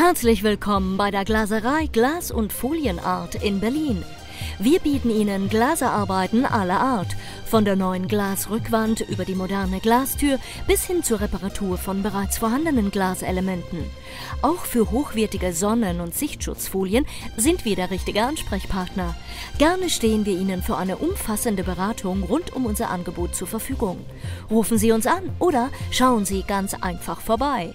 Herzlich willkommen bei der Glaserei Glas und Folienart in Berlin. Wir bieten Ihnen Glaserarbeiten aller Art, von der neuen Glasrückwand über die moderne Glastür bis hin zur Reparatur von bereits vorhandenen Glaselementen. Auch für hochwertige Sonnen- und Sichtschutzfolien sind wir der richtige Ansprechpartner. Gerne stehen wir Ihnen für eine umfassende Beratung rund um unser Angebot zur Verfügung. Rufen Sie uns an oder schauen Sie ganz einfach vorbei.